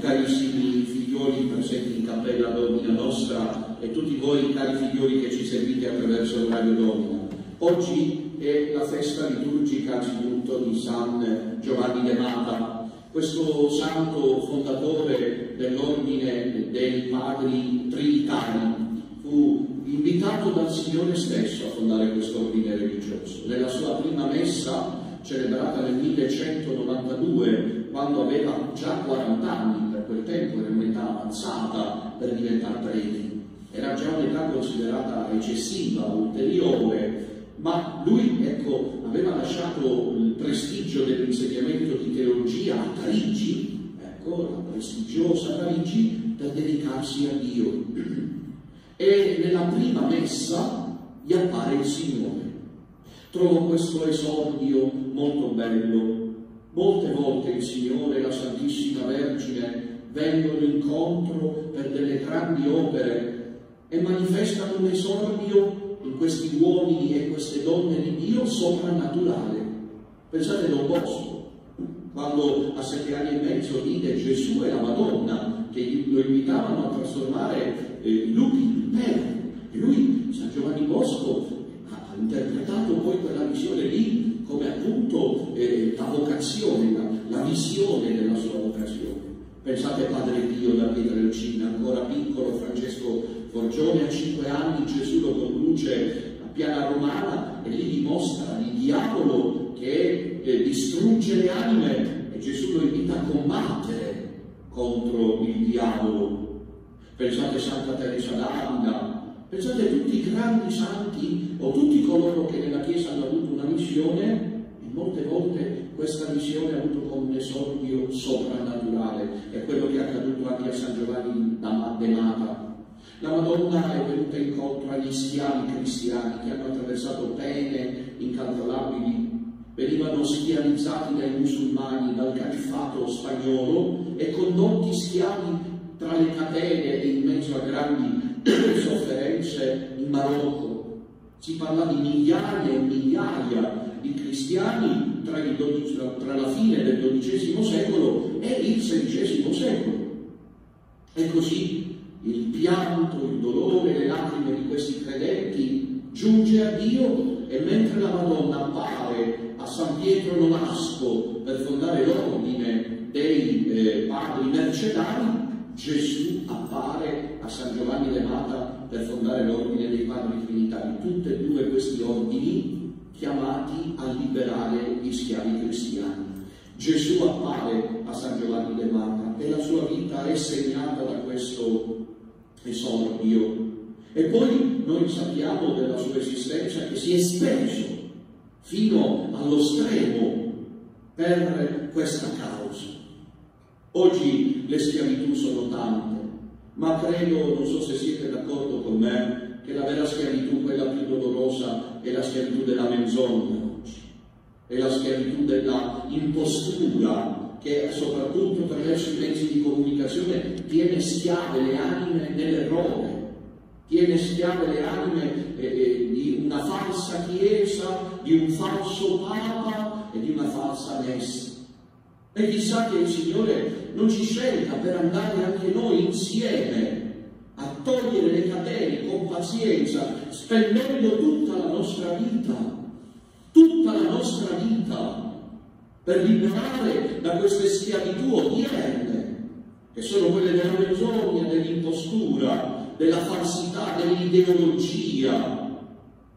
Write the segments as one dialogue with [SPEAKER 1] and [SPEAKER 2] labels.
[SPEAKER 1] carissimi figlioli presenti in cappella Domina nostra e tutti voi cari figlioli che ci seguite attraverso il Radio Domina. Oggi è la festa liturgica anzitutto di San Giovanni de Mata, questo santo fondatore dell'ordine dei padri trinitari. Fu invitato dal Signore stesso a fondare questo ordine religioso. Nella sua prima messa celebrata nel 1192, quando aveva già 40 anni, per quel tempo era un'età avanzata per diventare prete. Era già un'età considerata eccessiva, ulteriore, ma lui ecco, aveva lasciato il prestigio dell'insegnamento di teologia a Parigi, ecco, la prestigiosa Parigi, per dedicarsi a Dio. E nella prima messa gli appare il Signore Trovo questo esordio molto bello. Molte volte il Signore e la Santissima Vergine vengono incontro per delle grandi opere e manifestano un esordio in questi uomini e queste donne di Dio soprannaturale. Pensate Don Bosco, quando a sette anni e mezzo vide Gesù e la Madonna che lo invitavano a trasformare eh, lupi in perle. E lui, San Giovanni Bosco, interpretato poi quella visione lì come appunto eh, la vocazione, la, la, visione della sua vocazione. Pensate a Padre Pio da Pietrelcina, ancora piccolo Francesco Forgione, a cinque anni Gesù lo conduce a Piana Romana e lì dimostra il diavolo che eh, distrugge le anime e Gesù lo invita a combattere contro il diavolo. Pensate a Santa Teresa d'Anda, Pensate a tutti i grandi santi o tutti coloro che nella Chiesa hanno avuto una missione e molte volte questa missione ha avuto come un esordio soprannaturale. È quello che è accaduto anche a San Giovanni de Mata. La Madonna è venuta incontro agli schiavi cristiani che hanno attraversato pene incalcolabili, venivano schiavizzati dai musulmani, dal califfato spagnolo e condotti schiavi tra le catene e in mezzo a grandi sofferenze in Marocco. Si parla di migliaia e migliaia di cristiani tra, tra la fine del XII secolo e il XVI secolo. E così il pianto, il dolore, le lacrime di questi credenti giunge a Dio e mentre la Madonna appare a San Pietro Nolasco per fondare l'ordine dei eh, padri mercedari, Gesù appare a San Giovanni de Mata per fondare l'ordine dei padri trinitari, tutti e due questi ordini chiamati a liberare gli schiavi cristiani. Gesù appare a San Giovanni de Mata e la sua vita è segnata da questo esordio. E poi noi sappiamo della sua esistenza che si è speso fino allo stremo per questa causa. Oggi le schiavitù sono tante, ma credo, non so se siete d'accordo con me, che la vera schiavitù, quella più dolorosa, è la schiavitù della menzogna oggi, è la schiavitù della impostura che soprattutto attraverso i mezzi di comunicazione tiene schiave le anime nell'errore, tiene schiave le anime eh, eh, di una falsa chiesa, di un falso papa e di una falsa messa. E chissà che il Signore non ci scelga per andare anche noi insieme a togliere le catene con pazienza, spendendo tutta la nostra vita, tutta la nostra vita, per liberare da queste schiavitù odierne, che sono quelle della menzogna, dell'impostura, della falsità, dell'ideologia.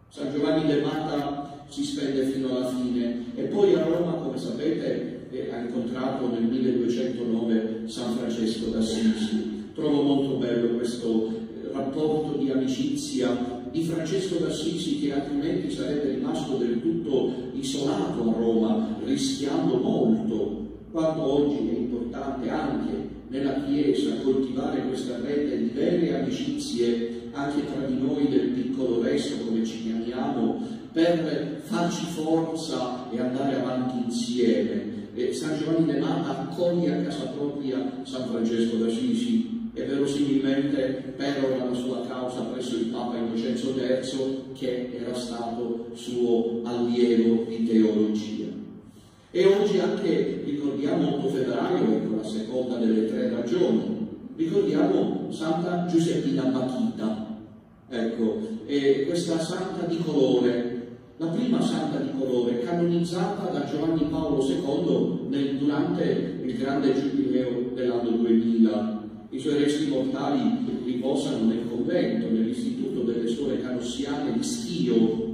[SPEAKER 1] San Giovanni de Mata si spende fino alla fine e poi a Roma, come sapete, e ha incontrato nel 1209 San Francesco d'Assisi. Trovo molto bello questo eh, rapporto di amicizia di Francesco d'Assisi che altrimenti sarebbe rimasto del tutto isolato a Roma, rischiando molto, quanto oggi è importante anche nella Chiesa coltivare questa rete di vere amicizie anche tra di noi del piccolo resto, come ci chiamiamo, per farci forza e andare avanti insieme e San Giovanni de Mata accoglie a casa propria San Francesco d'Assisi e verosimilmente perora la sua causa presso il Papa Innocenzo III che era stato suo allievo di teologia. E oggi anche ricordiamo 8 febbraio, la seconda delle tre ragioni, ricordiamo Santa Giuseppina Bachita, ecco, e questa santa di colore, la prima santa di colore, canonizzata da Giovanni Paolo II nel, durante il grande giubileo dell'anno 2000. I suoi resti mortali riposano nel convento, nell'istituto delle suore canossiane di Schio.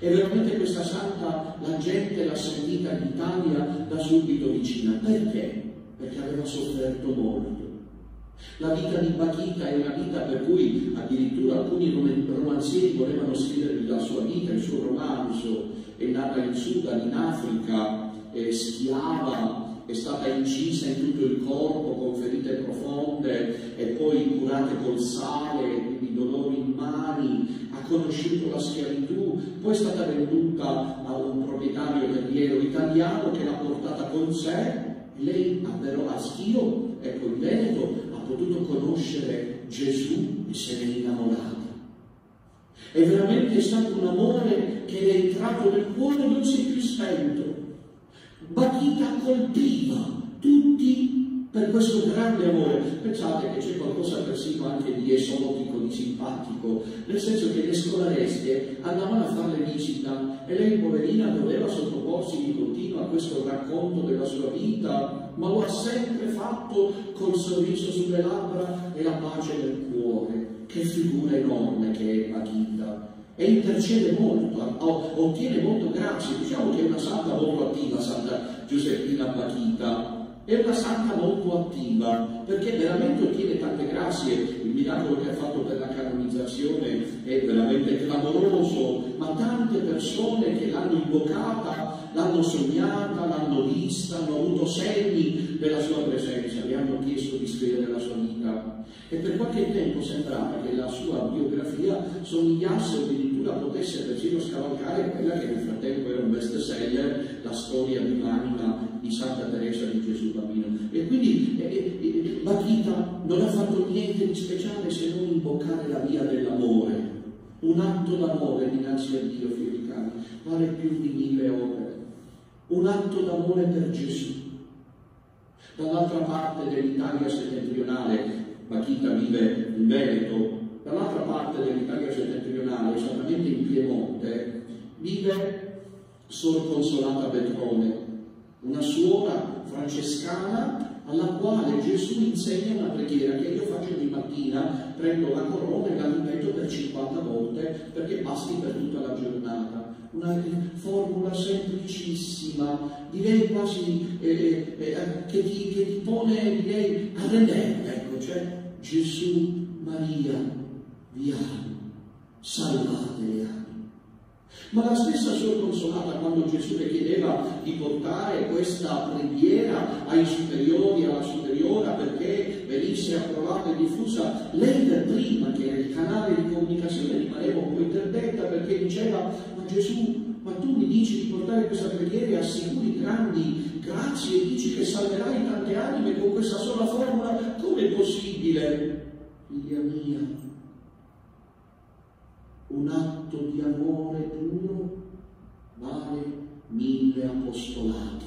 [SPEAKER 1] E veramente questa santa la gente l'ha sentita in Italia da subito vicina. Perché? Perché aveva sofferto molto. La vita di Bachita è una vita per cui addirittura alcuni romanzieri volevano scrivere la sua vita, il suo romanzo, è nata in Sudan, in Africa, è schiava, è stata incisa in tutto il corpo con ferite profonde e poi curate col sale, quindi dolori in mani, ha conosciuto la schiavitù, poi è stata venduta a un proprietario terriero italiano che l'ha portata con sé. Lei a Schio, ecco in Veneto, potuto conoscere Gesù e se ne è innamorata. È veramente stato un amore che è entrato nel cuore non si è più spento. Batita colpiva tutti per questo grande amore. Pensate che c'è qualcosa persino anche di esotico, di simpatico, nel senso che le scolaresche andavano a fare visita e lei, poverina, doveva sottoporsi di continuo a questo racconto della sua vita, ma lo ha sempre fatto col sorriso sulle labbra e la pace nel cuore. Che figura enorme che è Paghita e intercede molto, ottiene molto grazie. Diciamo che è una santa molto attiva, Santa Giuseppina Baghita, è una santa molto attiva perché veramente ottiene tante grazie. Miracolo che ha fatto per la canonizzazione è veramente clamoroso, ma tante persone che l'hanno invocata, l'hanno sognata, l'hanno vista, hanno avuto segni della sua presenza, le hanno chiesto di scrivere la sua vita. E per qualche tempo sembrava che la sua biografia somigliasse o addirittura potesse persino scavalcare quella che nel frattempo era un best seller, la storia di un'anima di Santa Teresa di Gesù Bambino. E quindi eh, eh, Baghita non ha fatto niente di speciale se non imboccare la via dell'amore, un atto d'amore dinanzi a Dio, figli cari, vale più di mille opere, un atto d'amore per Gesù. Dall'altra parte dell'Italia settentrionale, Baghita vive in Veneto, dall'altra parte dell'Italia settentrionale, esattamente in Piemonte, vive Sor Consolata Betrone, una suora francescana alla quale Gesù insegna una preghiera che io faccio di mattina, prendo la corona e la ripeto per 50 volte perché basti per tutta la giornata. Una formula semplicissima, direi quasi eh, eh, eh, che, ti, che, ti, pone, direi, a redere, ecco, cioè Gesù, Maria, vi amo, salvate le anime. Ma la stessa sua consolata quando Gesù le chiedeva di portare questa preghiera ai superiori, alla superiora perché venisse approvata e diffusa, lei per prima che era il canale di comunicazione rimaneva un po' interdetta perché diceva ma Gesù, ma tu mi dici di portare questa preghiera e assicuri grandi grazie e dici che salverai tante anime con questa sola formula, come è possibile? Figlia mia, un atto di amore puro vale mille apostolati.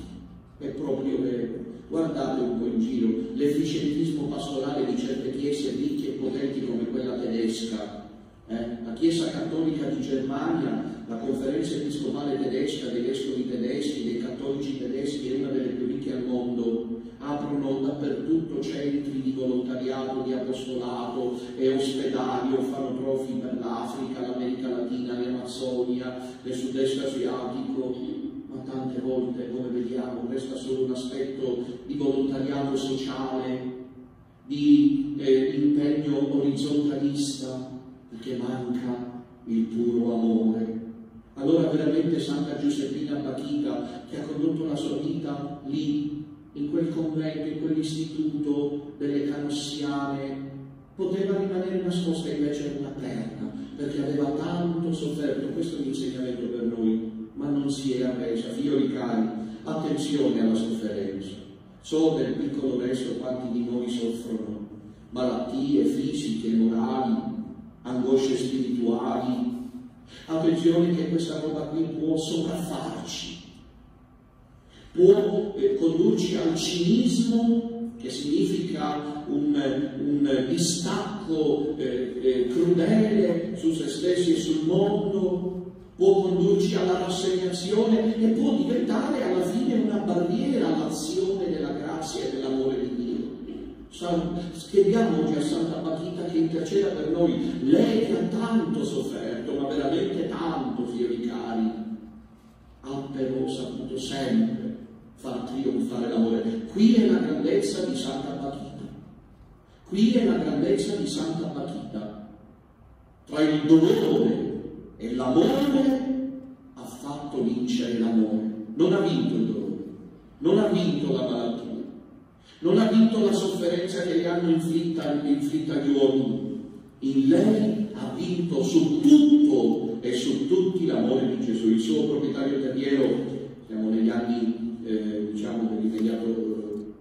[SPEAKER 1] È proprio vero. Guardate un po' in giro l'efficientismo pastorale di certe chiese ricche e potenti come quella tedesca. Eh? La Chiesa Cattolica di Germania, la conferenza episcopale tedesca, dei vescovi tedeschi, dei cattolici tedeschi, è una delle più ricche al mondo aprono dappertutto centri di volontariato, di apostolato e ospedali o fanno profi per l'Africa, l'America Latina, l'Amazzonia, il sud-est asiatico, ma tante volte, come vediamo, resta solo un aspetto di volontariato sociale, di eh, impegno orizzontalista, perché manca il puro amore. Allora veramente Santa Giuseppina Bachita, che ha condotto la sua vita lì in quel convento, in quell'istituto delle canossiane, poteva rimanere nascosta invece una perna, perché aveva tanto sofferto, questo è un insegnamento per noi, ma non si è arresa. Figlioli cari, attenzione alla sofferenza. So del piccolo resto quanti di noi soffrono malattie fisiche, morali, angosce spirituali. Attenzione che questa roba qui può sopraffarci può eh, condurci al cinismo, che significa un, un distacco eh, eh, crudele su se stessi e sul mondo, può condurci alla rassegnazione e può diventare alla fine una barriera all'azione della grazia e dell'amore di Dio. Chiediamo oggi a Santa Patita che interceda per noi, lei che ha tanto sofferto, ma veramente tanto, fieri cari, ha però saputo sempre far trionfare l'amore. Qui è la grandezza di Santa Patita. Qui è la grandezza di Santa Patita. Tra il dolore e l'amore ha fatto vincere l'amore. Non ha vinto il dolore, non ha vinto la malattia non ha vinto la sofferenza che gli hanno inflitta, inflitta gli uomini. In lei ha vinto su tutto e su tutti l'amore di Gesù. Il suo proprietario terriero, siamo negli anni, eh, diciamo, dell'immediato eh,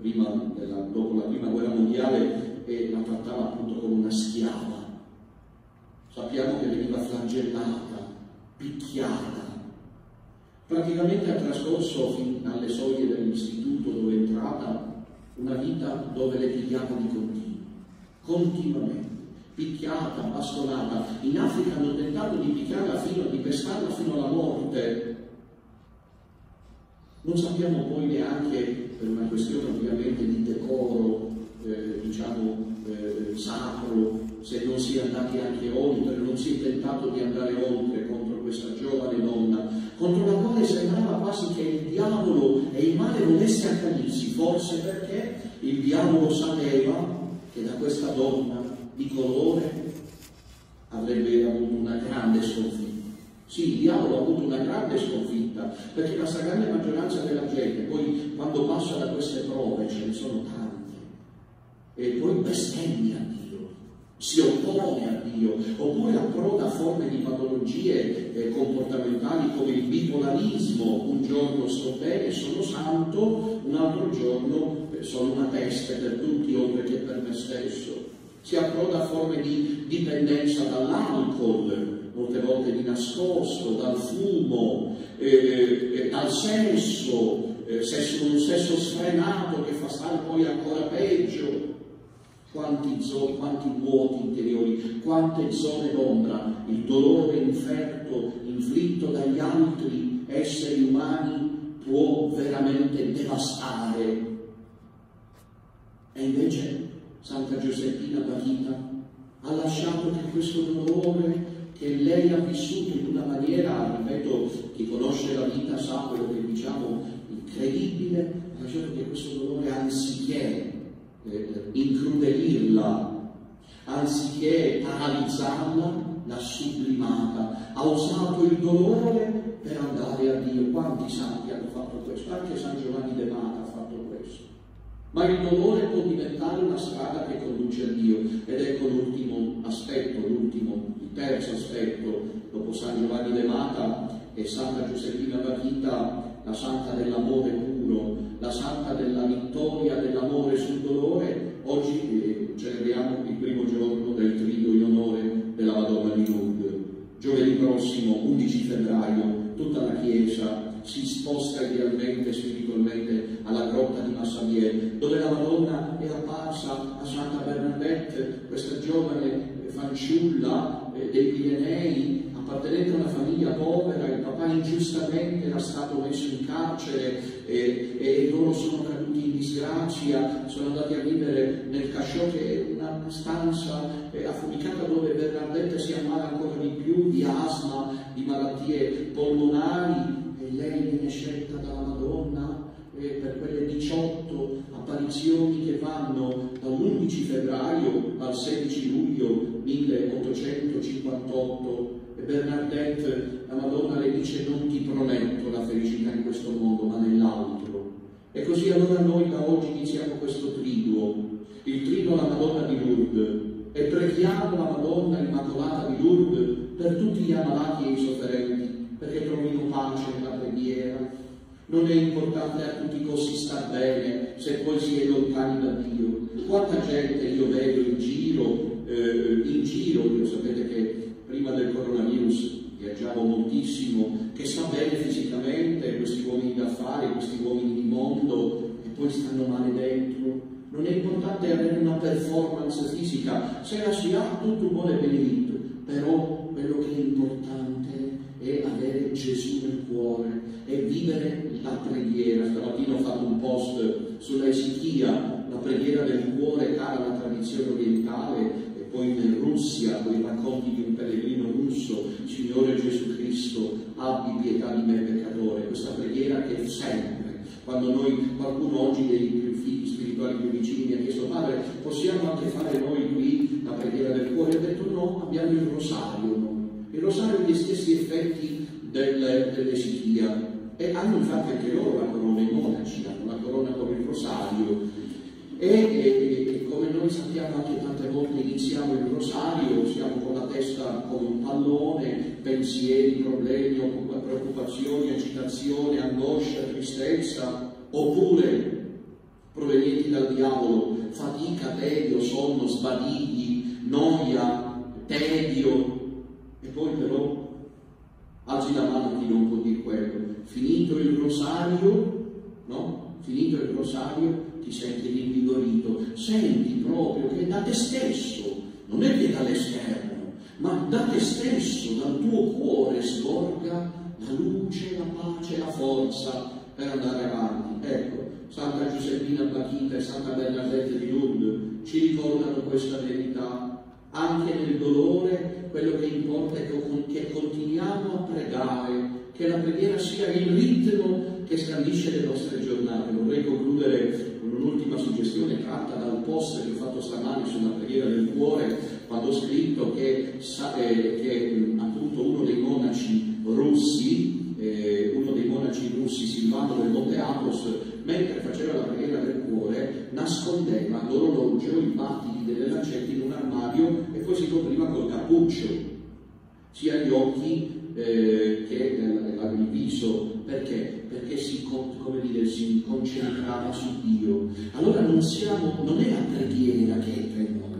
[SPEAKER 1] prima della, dopo la prima guerra mondiale, e la trattava appunto come una schiava. Sappiamo che veniva flagellata, picchiata, Praticamente ha trascorso fin alle soglie dell'istituto dove è entrata una vita dove le pigliava di continuo, continuamente, picchiata, bastonata. In Africa hanno tentato di picchiarla fino, di pescarla fino alla morte. Non sappiamo poi neanche, per una questione ovviamente di decoro, eh, diciamo, eh, sacro, se non si è andati anche oltre, non si è tentato di andare oltre contro questa giovane donna, contro la quale sembrava quasi che il diavolo e il male volesse accanirsi, forse perché il diavolo sapeva che da questa donna di colore avrebbe avuto una grande sconfitta. Sì, il diavolo ha avuto una grande sconfitta, perché la stragrande maggioranza della gente, poi quando passa da queste prove, ce ne sono tante, e poi bestemmia Dio, si oppone a Dio, oppure approda a forme di patologie eh, comportamentali come il bipolarismo, un giorno sto bene, sono santo, un altro giorno eh, sono una peste per tutti oltre che per me stesso. Si approda a forme di dipendenza dall'alcol, molte volte di nascosto, dal fumo, eh, eh dal sesso, eh, sesso, un sesso sfrenato che fa stare poi ancora peggio, quanti, zoni, quanti vuoti interiori, quante zone d'ombra, il dolore inferto, inflitto dagli altri esseri umani può veramente devastare. E invece Santa Giuseppina Batita ha lasciato che questo dolore che lei ha vissuto in una maniera, ripeto, chi conosce la vita sa quello che diciamo incredibile, ha lasciato che questo dolore anziché eh, incrudelirla, anziché paralizzarla, l'ha sublimata, ha usato il dolore per andare a Dio. Quanti santi hanno fatto questo? Anche San Giovanni De Mata ha fatto questo. Ma il dolore può diventare una strada che conduce a Dio ed ecco l'ultimo aspetto, l'ultimo, terzo aspetto, dopo San Giovanni De Mata e Santa Giuseppina Batita, la santa dell'amore puro, la santa della vittoria dell'amore sul dolore, oggi eh, celebriamo il primo giorno del trido in onore della Madonna di Lourdes. Giovedì prossimo, 11 febbraio, tutta la Chiesa si sposta idealmente e spiritualmente alla grotta di Massabielle, dove la Madonna è apparsa a Santa Bernadette, questa giovane fanciulla dei Pirenei, appartenente a una famiglia povera, il papà ingiustamente era stato messo in carcere e, e loro sono caduti in disgrazia, sono andati a vivere nel Casciò che è una stanza eh, affumicata dove Bernardetta si ammala ancora di più di asma, di malattie polmonari. E lei viene scelta dalla Madonna eh, per quelle 18 apparizioni che vanno dall'11 febbraio al 16 luglio 1858 Bernadette, la Madonna le dice non ti prometto la felicità in questo mondo, ma nell'altro. E così allora noi da oggi iniziamo questo triduo, il triduo alla Madonna di Lourdes, e preghiamo la Madonna Immacolata di Lourdes per tutti gli ammalati e i sofferenti, perché trovino pace nella preghiera. Non è importante a tutti i costi star bene, se poi si è lontani da Dio. Quanta gente io vedo in giro, eh, in giro, io sapete che prima del coronavirus viaggiavo moltissimo che sta bene fisicamente, questi uomini d'affari, questi uomini di mondo, e poi stanno male dentro. Non è importante avere una performance fisica, se la si ha tutto buono e benedetto, però quello che è importante è avere Gesù nel cuore e vivere la preghiera. Stamattina ho fatto un post sulla Esichia, la preghiera del cuore cara alla tradizione orientale, poi in Russia, con i racconti di un pellegrino russo, Signore Gesù Cristo, abbi pietà di me peccatore, questa preghiera che sempre, quando noi, qualcuno oggi dei più figli spirituali più vicini mi ha chiesto, padre, possiamo anche fare noi qui la preghiera del cuore? Ho detto no, abbiamo il rosario noi. Il rosario ha gli stessi effetti del, dell'esichia e hanno infatti anche loro la corona i monaci, hanno la corona con il rosario e, e, noi sappiamo anche tante volte iniziamo il rosario, siamo con la testa come un pallone, pensieri, problemi, preoccupazioni, agitazione, angoscia, tristezza, oppure provenienti dal diavolo, fatica, tedio, sonno, sbadigli, noia, tedio, e poi però alzi la mano chi non può dire quello. Finito il rosario, no? Finito il rosario, ti senti rinvigorito, senti proprio che da te stesso, non è che dall'esterno, ma da te stesso, dal tuo cuore scorga la luce, la pace, la forza per andare avanti. Ecco, Santa Giuseppina Bachita e Santa Bernadette di Lourdes ci ricordano questa verità. Anche nel dolore quello che importa è che continuiamo a pregare, che la preghiera sia il ritmo che scandisce le nostre giornate. Vorrei concludere con un'ultima suggestione tratta dal post che ho fatto stamani sulla preghiera del cuore, quando ho scritto che, eh, che appunto uno dei monaci russi, eh, uno dei monaci russi, Silvano del Monte Athos, mentre faceva la preghiera del cuore, nascondeva l'orologio, i battiti delle lancette in un armadio e poi si copriva col cappuccio, sia gli occhi eh, che nel, nel viso, perché? Perché si, dire, si, concentrava su Dio. Allora non, siamo, non è la preghiera che entra in noi,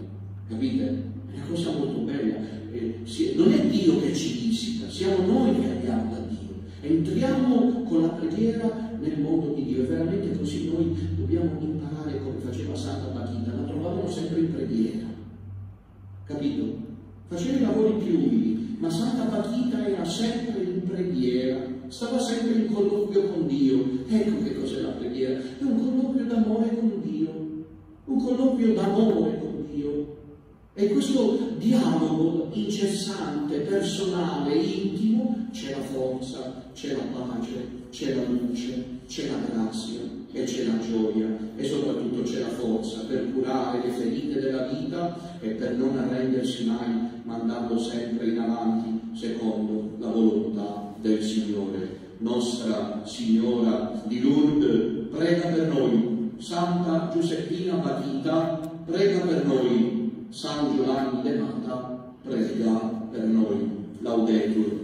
[SPEAKER 1] capite? È una cosa molto bella. Eh, non è Dio che ci visita, siamo noi che andiamo da Dio. Entriamo con la preghiera nel mondo di Dio e veramente così noi dobbiamo imparare come faceva Santa Bachita, la trovavano sempre in preghiera, capito? Faceva i lavori più umili, ma Santa Pachita era sempre in preghiera, stava sempre in colloquio con Dio. Ecco che cos'è la preghiera, è un colloquio d'amore con Dio, un colloquio d'amore con Dio. E questo dialogo incessante, personale, intimo, c'è la forza, c'è la pace, c'è la luce, c'è la grazia e c'è la gioia e soprattutto c'è la forza per curare le ferite della vita e per non arrendersi mai ma andando sempre in avanti secondo la volontà del Signore. Nostra Signora di Lourdes, prega per noi. Santa Giuseppina Batita, prega per noi. San Giovanni de Mata, prega per noi. Laudetur